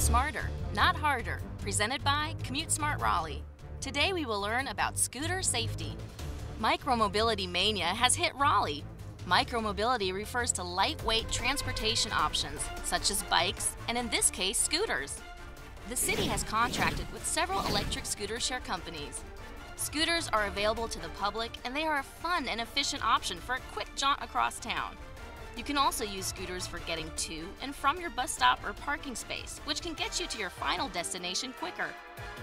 Smarter, not harder. Presented by Commute Smart Raleigh. Today we will learn about scooter safety. Micromobility mania has hit Raleigh. Micromobility refers to lightweight transportation options, such as bikes and, in this case, scooters. The city has contracted with several electric scooter share companies. Scooters are available to the public and they are a fun and efficient option for a quick jaunt across town. You can also use scooters for getting to and from your bus stop or parking space, which can get you to your final destination quicker.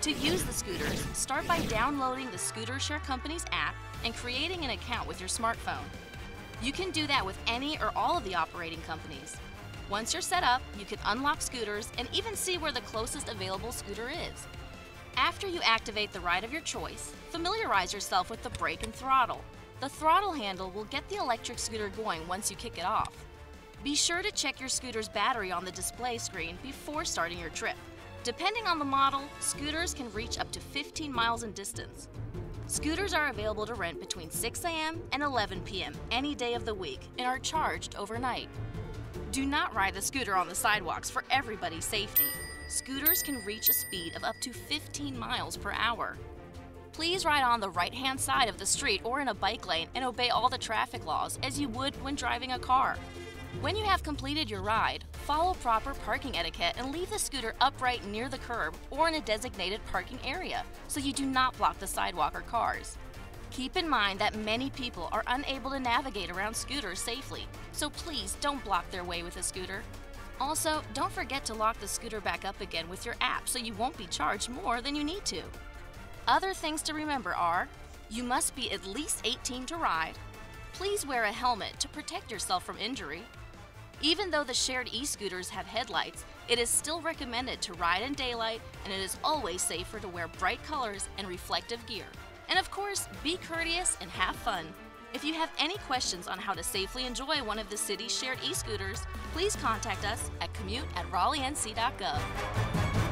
To use the scooters, start by downloading the Scooter Share Company's app and creating an account with your smartphone. You can do that with any or all of the operating companies. Once you're set up, you can unlock scooters and even see where the closest available scooter is. After you activate the ride of your choice, familiarize yourself with the brake and throttle. The throttle handle will get the electric scooter going once you kick it off. Be sure to check your scooter's battery on the display screen before starting your trip. Depending on the model, scooters can reach up to 15 miles in distance. Scooters are available to rent between 6 a.m. and 11 p.m. any day of the week and are charged overnight. Do not ride the scooter on the sidewalks for everybody's safety. Scooters can reach a speed of up to 15 miles per hour. Please ride on the right hand side of the street or in a bike lane and obey all the traffic laws as you would when driving a car. When you have completed your ride, follow proper parking etiquette and leave the scooter upright near the curb or in a designated parking area so you do not block the sidewalk or cars. Keep in mind that many people are unable to navigate around scooters safely, so please don't block their way with a scooter. Also, don't forget to lock the scooter back up again with your app so you won't be charged more than you need to. Other things to remember are you must be at least 18 to ride. Please wear a helmet to protect yourself from injury. Even though the shared e scooters have headlights, it is still recommended to ride in daylight and it is always safer to wear bright colors and reflective gear. And of course, be courteous and have fun. If you have any questions on how to safely enjoy one of the city's shared e scooters, please contact us at commute at raleighNC.gov.